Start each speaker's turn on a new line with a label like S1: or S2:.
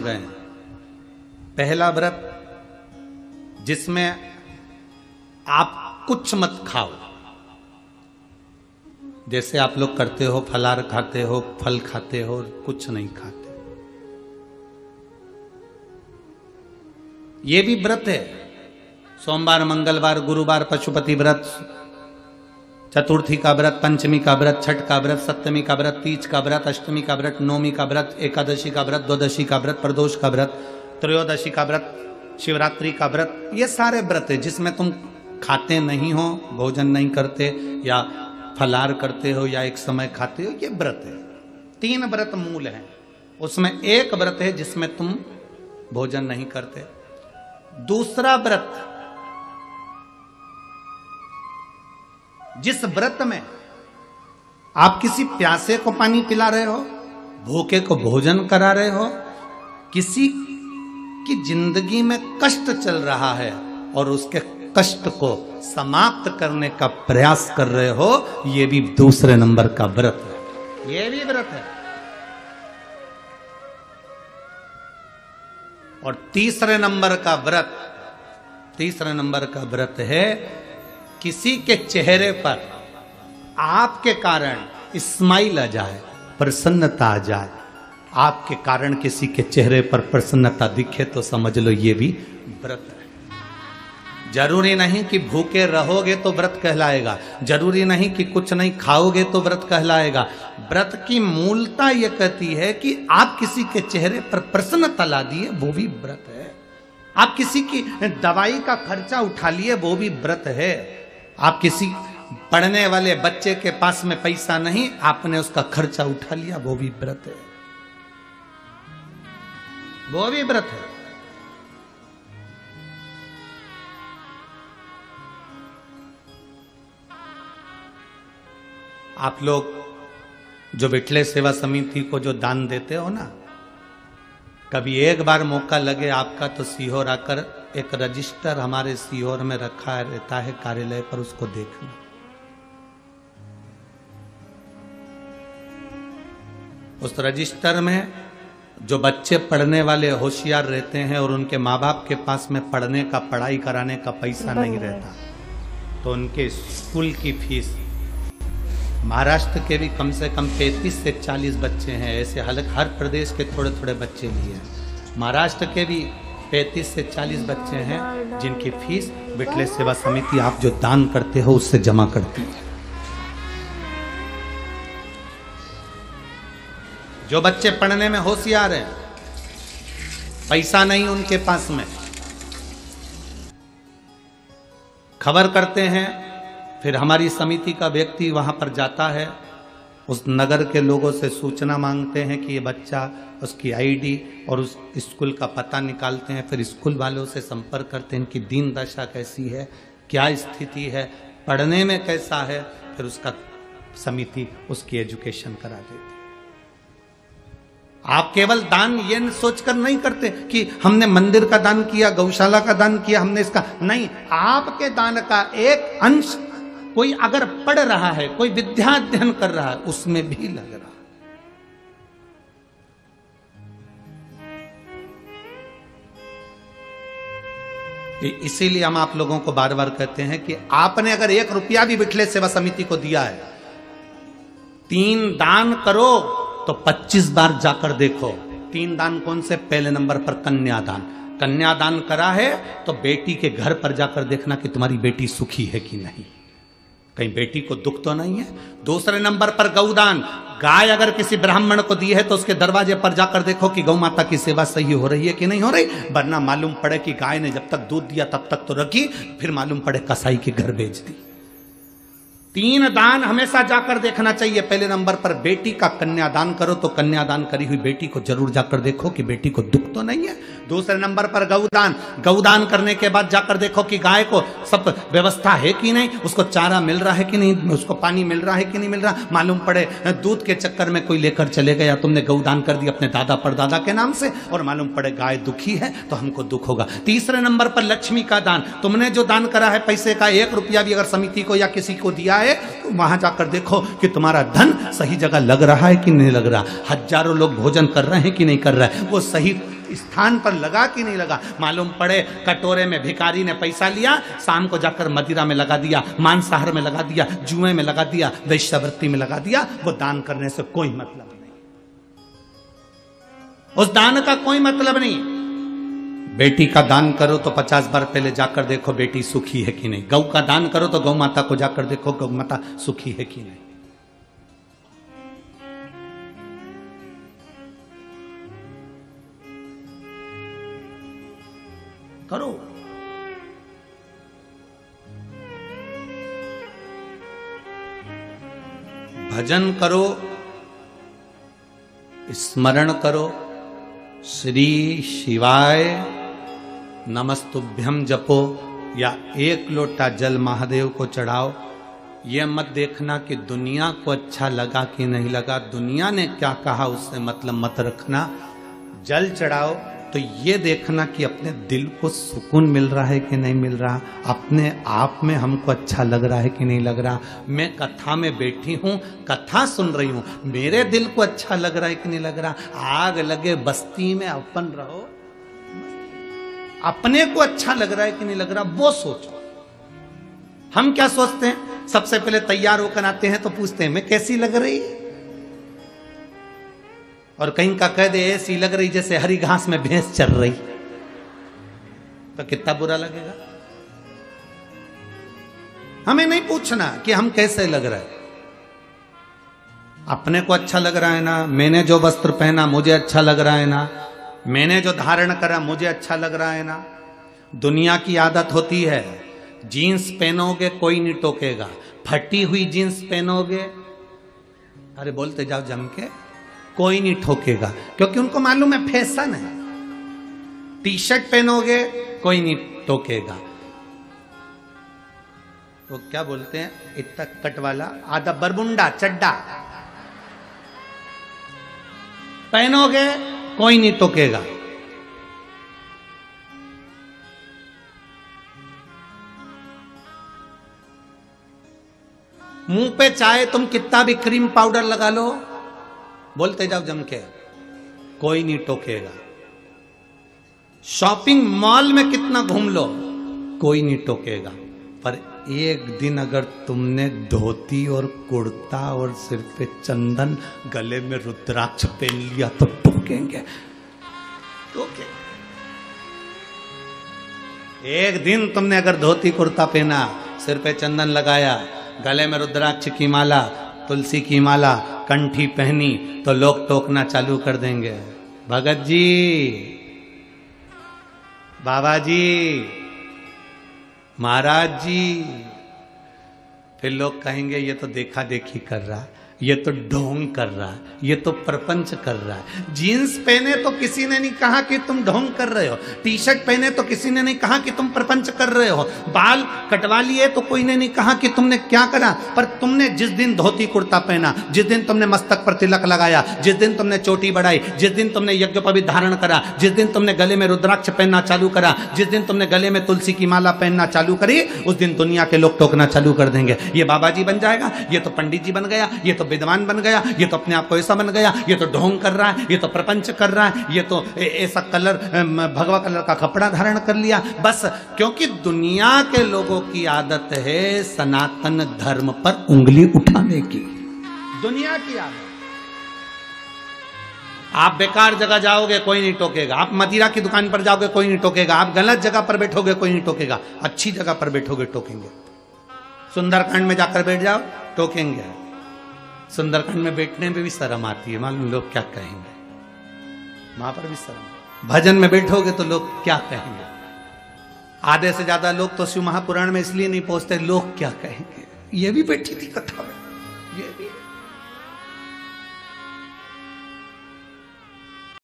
S1: गए पहला व्रत, जिसमें आप कुछ मत खाओ। जैसे आप लोग करते हो फलार खाते हो, फल खाते हो, कुछ नहीं खाते। ये भी व्रत है। सोमवार, मंगलवार, गुरुवार, पशुपति व्रत चतुर्थी का व्रत पंचमी का व्रत छठ का व्रत सप्तमी का व्रत तीज का व्रत अष्टमी का व्रत नौमी का व्रत एकादशी का व्रत द्वादशी का व्रत प्रदोष का व्रत त्रयोदशी का व्रत शिवरात्रि का व्रत ये सारे व्रत है जिसमें तुम खाते नहीं हो भोजन नहीं करते या फलार करते हो या एक समय खाते हो ये व्रत है तीन व्रत मूल हैं उसमें एक व्रत है जिसमें तुम भोजन नहीं करते दूसरा व्रत जिस व्रत में आप किसी प्यासे को पानी पिला रहे हो, भूखे को भोजन करा रहे हो, किसी की ज़िंदगी में कष्ट चल रहा है और उसके कष्ट को समाप्त करने का प्रयास कर रहे हो यह भी दूसरे नंबर का व्रत है। यह भी व्रत है। और तीसरे नंबर का व्रत, तीसरे नंबर का व्रत है किसी के चेहरे पर आपके कारण स्माइल आ जाए, प्रसन्नता आ जाए, आपके कारण किसी के चेहरे पर प्रसन्नता दिखे तो समझ लो ये भी व्रत है। ज़रूरी नहीं कि भूखे रहोगे तो व्रत कहलाएगा, ज़रूरी नहीं कि कुछ नहीं खाओगे तो व्रत कहलाएगा। व्रत की मूलता यह कहती है कि आप किसी के चेहरे पर प्रसन्नता ला दिए, वो भी व्रत है। आप किसी की दवाई का खर्चा उठा लिए, वो भी व्रत है। आप किसी पढ़ने वाले बच्चे के पास में पैसा नहीं, आपने उसका खर्चा उठा लिया, वो भी व्रत है। वो भी व्रत है। आप लोग जो विठले सेवा समिति को जो दान देते हो ना, कभी एक बार मौका लगे आपका तो सीहोर आकर एक रजिस्टर हमारे सीहोर में रखा रहता है कार्यालय पर उसको देखना। उस रजिस्टर में जो बच्चे पढ़ने वाले होशियार रहते हैं और उनके माँ बाप के पास में पढ़ने का पढ़ाई कराने का पैसा नहीं रहता तो उनके स्कूल की फ़ीस महाराष्ट्र के भी कम से कम 35 से 40 बच्चे हैं ऐसे हर हर प्रदेश के थोड़े थोड़े बच्चे लिए हैं। महाराष्ट्र के भी 35 से 40 बच्चे हैं जिनकी फ़ीस बिटले सेवा समिति आप जो दान करते हो उससे जमा करती है। जो बच्चे पढ़ने में होशियार हैं, पैसा नहीं उनके पास में। खबर करते हैं, फिर हमारी समिति का व्यक्ति वहाँ पर जाता है उस नगर के लोगों से सूचना मांगते हैं कि ये बच्चा, उसकी आईडी और उस स्कूल का पता निकालते हैं, फिर स्कूल वालों से संपर्क करते हैं, इनकी दीन दशा कैसी है, क्या स्थिति है, पढ़ने में कैसा है, फिर उसका समिति उसकी एजुकेशन करा देती आप केवल दान ये सोचकर नहीं करते कि हमने मंदिर का दान किया, गौशाला का दान किया, हमने इसका, नहीं, आपके दान का एक अंश कोई अगर पढ़ रहा है, कोई विद्या अध्ययन कर रहा है, उसमें भी लग रहा है। इसीलिए हम आप लोगों को बार बार कहते हैं कि आपने अगर एक रुपया भी बिठले सेवा समिति को दिया है, तीन दान करो तो 25 बार जाकर देखो। तीन दान कौन से? पहले नंबर पर कन्यादान कन्यादान करा है तो बेटी के घर पर जाकर देखना कि तुम्हारी बेटी सुखी है कि नहीं। कहीं बेटी को दुख तो नहीं है? दूसरे नंबर पर गौदान। गाय अगर किसी ब्राह्मण को दी है तो उसके दरवाजे पर जाकर देखो कि गौ माता की सेवा सही हो रही है कि नहीं हो रही। वरना मालूम पड़े कि गाय ने जब तक दूध दिया तब तक तो रखी, फिर मालूम पड़े कसाई के घर बेच दी। तीन दान हमेशा जाकर देखना चाहिए। पहले नंबर पर बेटी का कन्यादान करो तो कन्यादान करी हुई बेटी को ज़रूर जाकर देखो कि बेटी को दुख तो नहीं है। दूसरे नंबर पर गौदान। गौदान करने के बाद जाकर देखो कि गाय को सब व्यवस्था है कि नहीं? उसको चारा मिल रहा है कि नहीं? उसको पानी मिल रहा है कि नहीं मिल रहा? मालूम पड़े, दूध के चक्कर में कोई लेकर चले गया, तुमने गौदान कर दिया अपने दादा परदादा के नाम से, और मालूम पड़े गाय दुखी है तो हमको दुख होगा। तीसरे नंबर पर लक्ष्मी का दान। तुमने जो दान करा है, पैसे का एक रुपया भी अगर समिति को या किसी को दिया है तो वहाँ जाकर देखो कि तुम्हारा धन सही जगह लग रहा है कि नहीं लग रहा? हज़ारों लोग भोजन कर रहे हैं कि नहीं कर रहा? वो सही स्थान पर लगा कि नहीं लगा? मालूम पड़े, कटोरे में भिकारी ने पैसा लिया, शाम को जाकर मदिरा में लगा दिया, मांसाहार में लगा दिया, जुए में लगा दिया, वैश्यवृत्ति में लगा दिया, वो दान करने से कोई मतलब नहीं। उस दान का कोई मतलब नहीं। बेटी का दान करो तो पचास बार पहले जाकर देखो बेटी सुखी है कि नहीं। गौ का दान करो तो गौ माता को जाकर देखो गौ माता सुखी है कि नहीं। भजन करो, स्मरण करो, श्री शिवाय नमस्तुभ्यम जपो, या एक लोटा जल महादेव को चढ़ाओ। यह मत देखना कि दुनिया को अच्छा लगा कि नहीं लगा, दुनिया ने क्या कहा, उससे मतलब मत रखना। जल चढ़ाओ तो ये देखना कि अपने दिल को सुकून मिल रहा है कि नहीं मिल रहा, अपने आप में हमको अच्छा लग रहा है कि नहीं लग रहा। मैं कथा में बैठी हूँ, कथा सुन रही हूँ, मेरे दिल को अच्छा लग रहा है कि नहीं लग रहा? आग लगे, बस्ती में अपन रहो। अपने को अच्छा लग रहा है कि नहीं लग रहा, वो सोचो। हम क्या सोचते हैं? सबसे पहले तैयार होकर आते हैं तो पूछते हैं, मैं कैसी लग रही? है और कहीं का कह दे ऐसी लग रही जैसे हरी घास में भैंस चल रही। तो कितना बुरा लगेगा? हमें नहीं पूछना कि हम कैसे लग रहे अपने को अच्छा लग रहा है ना, मैंने जो वस्त्र पहना मुझे अच्छा लग रहा है ना, मैंने जो धारण करा मुझे अच्छा लग रहा है ना। दुनिया की आदत होती है, जीन्स पहनोगे कोई नहीं टोकेगा। फटी हुई जीन्स पहनोगे। अरे, बोलते जाओ जम के। कोई नहीं ठोकेगा, क्योंकि उनको मालूम है फ़ैशन है। टी शर्ट पहनोगे, कोई नहीं टोकेगा वो क्या बोलते हैं? इतना कट वाला, आधा बरबुंडा, चड्डा। पहनोगे, कोई नहीं टोकेगा मुँह पे चाहे तुम कितना भी क्रीम पाउडर लगा लो बोलते जाओ जम के, कोई नहीं टोकेगा। शॉपिंग मॉल में कितना घूम लो, कोई नहीं टोकेगा। पर एक दिन अगर तुमने धोती और कुर्ता और सिर पे चंदन गले में रुद्राक्ष पहन लिया तो टोकेंगे। टोके। एक दिन तुमने अगर धोती कुर्ता पहना, सिर पे चंदन लगाया, गले में रुद्राक्ष की माला, तुलसी की माला कंठी पहनी तो लोग टोकना चालू कर देंगे। भगत जी, बाबा जी, महाराज जी, फिर लोग कहेंगे, ये तो देखा देखी कर रहा ये तो ढोंग कर रहा है, ये तो प्रपंच कर रहा है। जीन्स पहने तो किसी ने नहीं कहा कि तुम ढोंग कर रहे हो। टी शर्ट पहने तो किसी ने नहीं कहा कि तुम प्रपंच कर रहे हो। बाल कटवा लिए तो कोई ने नहीं कहा कि तुमने क्या करा। पर तुमने जिस दिन धोती कुर्ता पहना, जिस दिन तुमने मस्तक पर तिलक लगाया, जिस दिन तुमने चोटी बढ़ाई, जिस दिन तुमने यज्ञ पवित्र धारण करा, जिस दिन तुमने गले में रुद्राक्ष पहनना चालू करा, जिस दिन तुमने गले में तुलसी की माला पहनना चालू करी, उस दिन दुनिया के लोग टोकना चालू कर देंगे। ये बाबा जी बन जाएगा, ये तो पंडित जी बन गया, ये तो विद्वान बन गया, ये तो अपने आप को ऐसा बन गया, ये तो ढोंग कर रहा है, ये तो प्रपंच कर रहा है, ये तो ऐसा कलर भगवा कलर का कपड़ा धारण कर लिया। बस, क्योंकि दुनिया के लोगों की आदत है सनातन धर्म पर उंगली उठाने की। दुनिया की आदत। आप बेकार जगह जाओगे, कोई नहीं टोकेगा। आप मदिरा की दुकान पर जाओगे, कोई नहीं टोकेगा। आप गलत जगह पर बैठोगे, कोई नहीं टोकेगा। अच्छी जगह पर बैठोगे, टोकेंगे। सुंदरकांड में जाकर बैठ जाओ, टोकेंगे। सुंदरकांड में बैठने में भी शर्म आती है। मालूम लोग क्या कहेंगे? वहाँ पर भी शर्म भजन में बैठोगे तो लोग क्या कहेंगे? आधे से ज़्यादा लोग तो शिव महापुराण में इसलिए नहीं पहुँचते लोग क्या कहेंगे? ये भी बैठी थी कथा में। ये भी